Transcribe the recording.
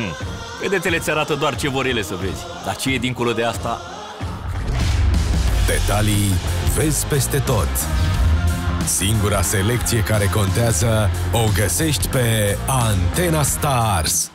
Hmm. Vedetele ți arată doar ce vor ele să vezi. Dar ce e dincolo de asta? Detalii vezi peste tot. Singura selecție care contează o găsești pe Antena Stars.